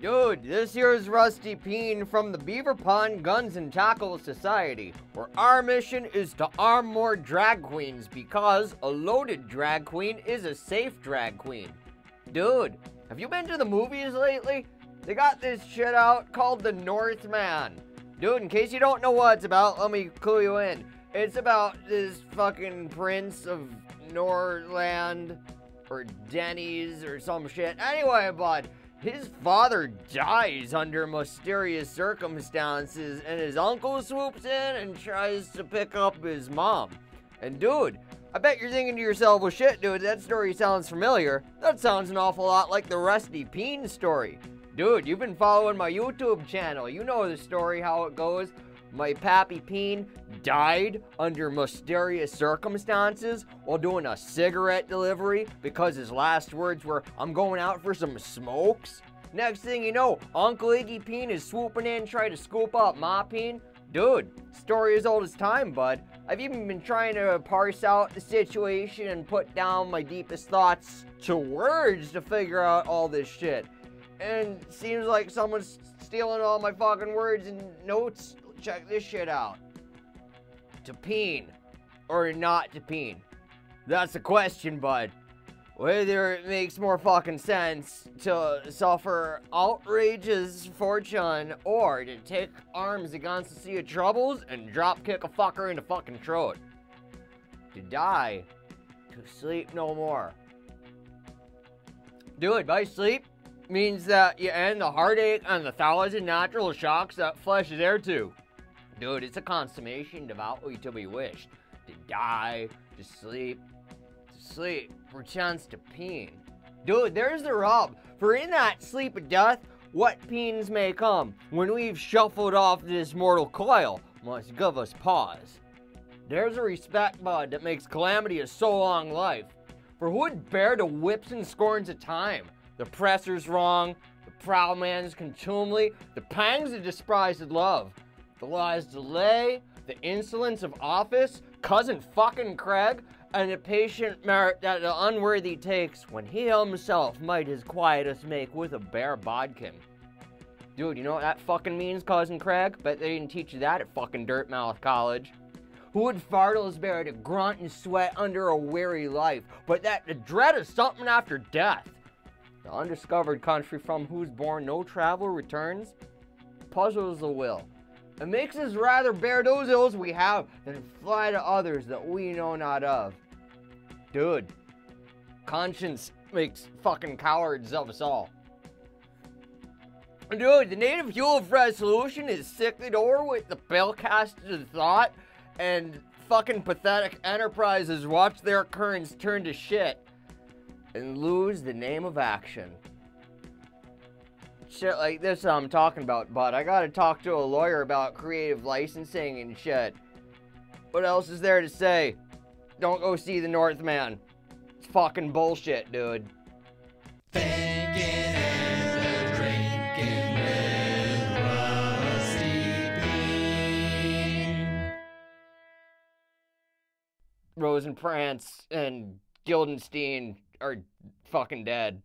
this here's Rusty Peen from the Beaver Pond Guns and Tackle Society, where our mission is to arm more drag queens because a loaded drag queen is a safe drag queen. Dude, have you been to the movies lately? They got this shit out called The Northman. Dude, in case you don't know what it's about, let me clue you in. It's about this fucking prince of Norland or Denny's or some shit. Anyway, bud, his father dies under mysterious circumstances, and his uncle swoops in and tries to pick up his mom. And dude, I bet you're thinking to yourself, well, shit, dude, that story sounds familiar. That sounds an awful lot like the Rusty Peen story. Dude, you've been following my YouTube channel. You know the story, how it goes. My pappy Peen died under mysterious circumstances while doing a cigarette delivery because his last words were, I'm going out for some smokes. Next thing you know, Uncle Iggy Peen is swooping in trying to scoop up my Peen. Dude, story as old as time, bud. I've even been trying to parse out the situation and put down my deepest thoughts to words to figure out all this shit. And seems like someone's stealing all my fucking words and notes check this shit out. To peen or not to peen? That's the question, bud. Whether it makes more fucking sense to suffer outrageous fortune or to take arms against the sea of troubles and drop kick a fucker in the fucking throat. To die, to sleep no more. Dude, by sleep means that you end the heartache and the thousand natural shocks that flesh is heir to. Dude, it's a consummation devoutly to be wished. To die, to sleep, to sleep, perchance to peen. Dude, there's the rub. For in that sleep of death, what peens may come, when we've shuffled off this mortal coil, must give us pause. There's a respect, bud, that makes calamity a so long life. For who would bear the whips and scorns of time? The presser's wrong, the proud man's contumely, the pangs of despised love the lies delay, the insolence of office, cousin fucking Craig, and the patient merit that the unworthy takes when he himself might his quietest make with a bare bodkin. Dude, you know what that fucking means, cousin Craig? Bet they didn't teach you that at fucking Dirtmouth College. Who would fartles bear to grunt and sweat under a weary life, but that the dread of something after death? The undiscovered country from whose bourne no traveler returns puzzles the will it makes us rather bear those ills we have than fly to others that we know not of. Dude, conscience makes fucking cowards of us all. Dude, the native fuel of resolution is sickly over with the bell-casted thought, and fucking pathetic enterprises watch their currents turn to shit and lose the name of action shit like this I'm talking about, but I gotta talk to a lawyer about creative licensing and shit. What else is there to say? Don't go see the Northman. It's fucking bullshit, dude. Rosencrantz and Guildenstern are fucking dead.